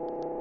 you